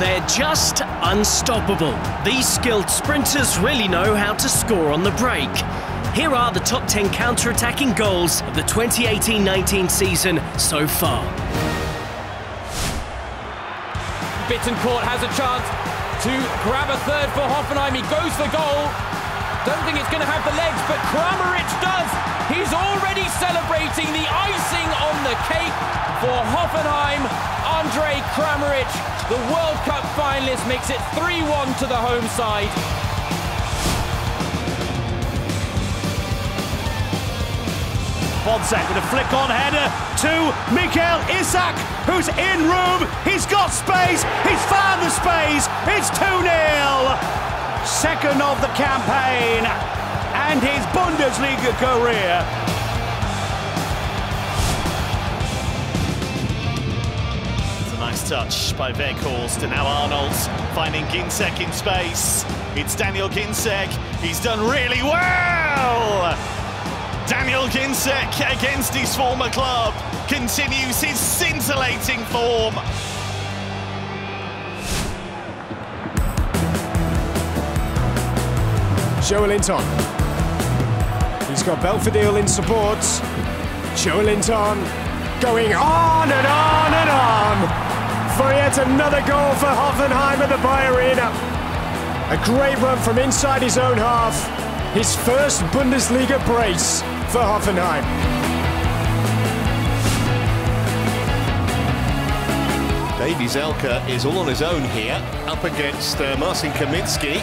They're just unstoppable. These skilled sprinters really know how to score on the break. Here are the top 10 counter-attacking goals of the 2018-19 season so far. Bittencourt has a chance to grab a third for Hoffenheim. He goes for goal. Don't think it's going to have the legs, but Kramaric does. He's already celebrating the icing on the cake for Hoffenheim. Andrej Kramaric, the World Cup finalist, makes it 3-1 to the home side. Bonsack with a flick on header to Mikael Ishak, who's in room. He's got space. He's found the space. It's 2 0. Second of the campaign and his Bundesliga career. Nice touch by Weghorst and now Arnold finding Ginczek in space. It's Daniel Ginczek. He's done really well. Daniel Ginczek against his former club continues his scintillating form. Joelinton. He's got Belfodil in support. Joelinton going on and on and on for yet another goal for Hoffenheim at the Bayer Arena. A great run from inside his own half. His first Bundesliga brace for Hoffenheim. Davie Selke is all on his own here, up against uh, Marcin Kaminski.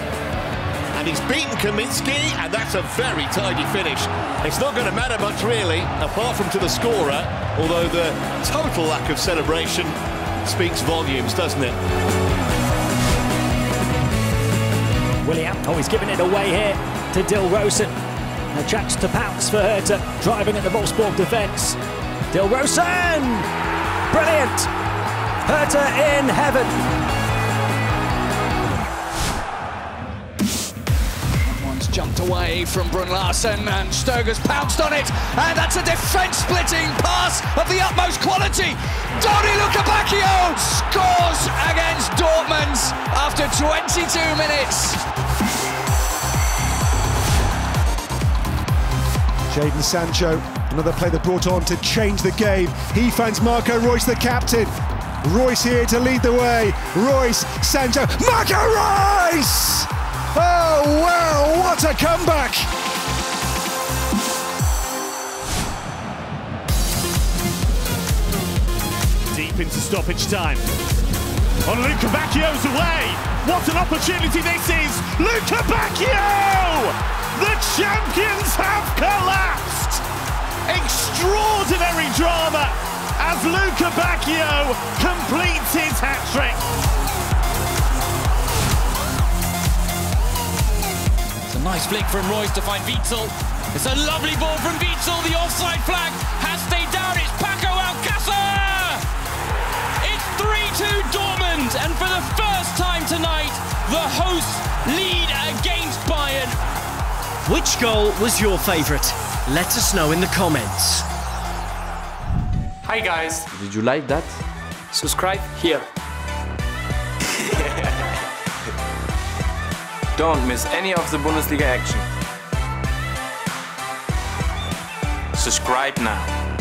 And he's beaten Kaminski, and that's a very tidy finish. It's not going to matter much, really, apart from to the scorer, although the total lack of celebration speaks volumes, doesn't it? William, oh, he's giving it away here to Dilrosun. A chance to pounce for Hertha, driving at the Wolfsburg defence. Dilrosun! Brilliant! Hertha in heaven. Away from Bruun Larsen and Sturger's pounced on it. And that's a defence-splitting pass of the utmost quality. Dodi Lukebakio scores against Dortmund after 22 minutes. Jadon Sancho, another player that brought on to change the game. He finds Marco Reus, the captain. Reus here to lead the way. Reus, Sancho, Marco Reus! Oh, wow, what a comeback! Deep into stoppage time. On Lukebakio's away. What an opportunity this is. Lukebakio! The champions have collapsed. Extraordinary drama as Lukebakio completes his hat nice flick from Reus to find Witsel. It's a lovely ball from Witsel. The offside flag has stayed down. It's Paco Alcácer! It's 3-2 Dortmund, and for the first time tonight, the hosts lead against Bayern. Which goal was your favourite? Let us know in the comments. Hi guys, Did you like that? subscribe here. Don't miss any of the Bundesliga action. Subscribe now.